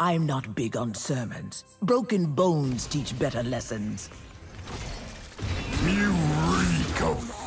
I'm not big on sermons. Broken bones teach better lessons. You reek of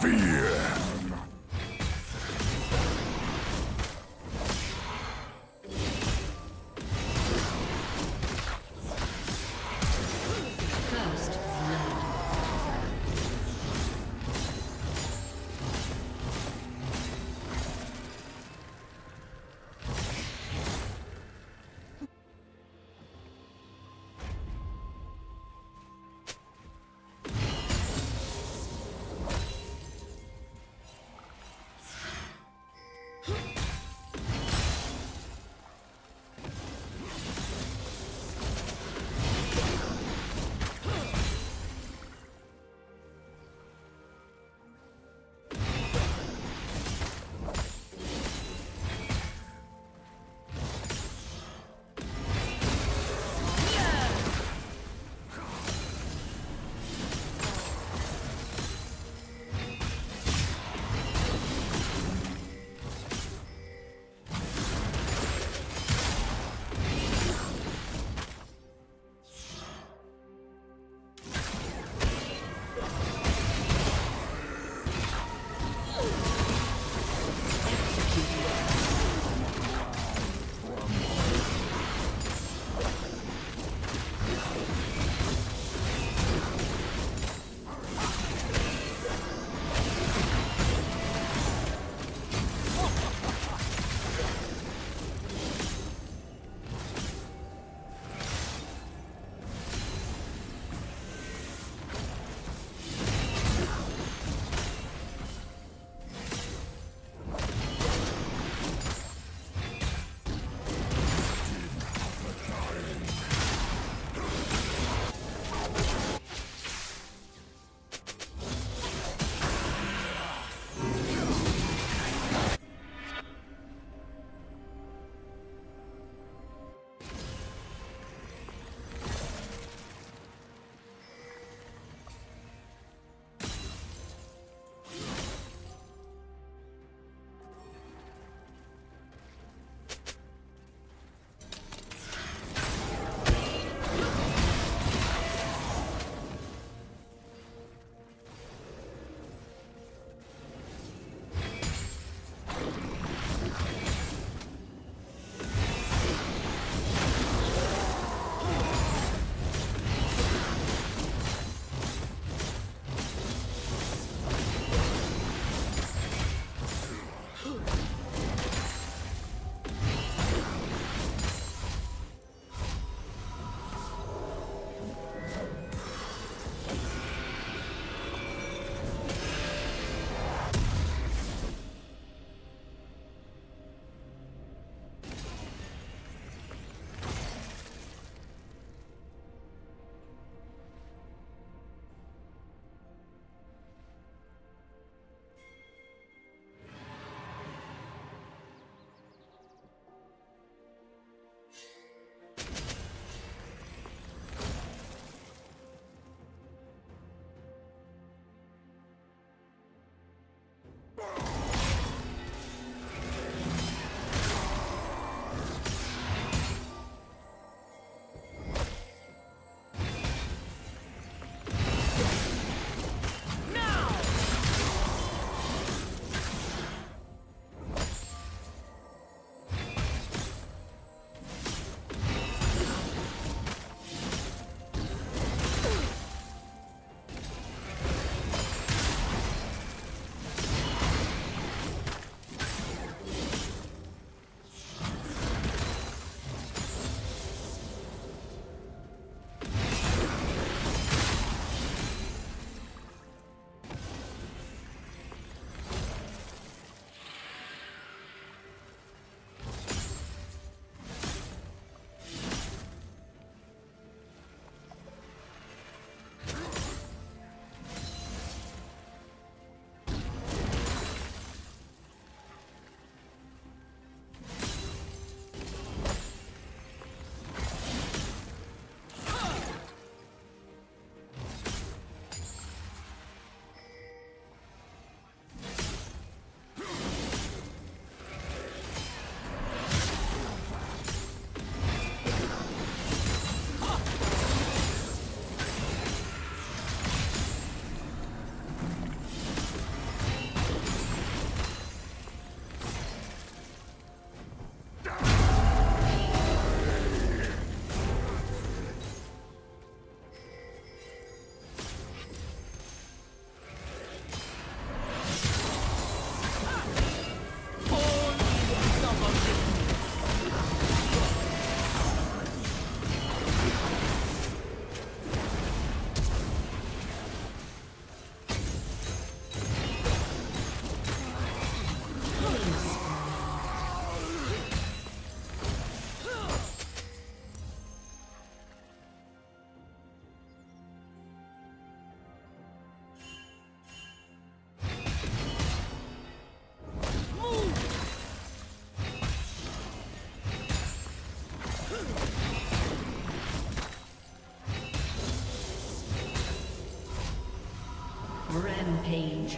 Rampage.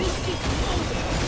This is over!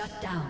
Shut down.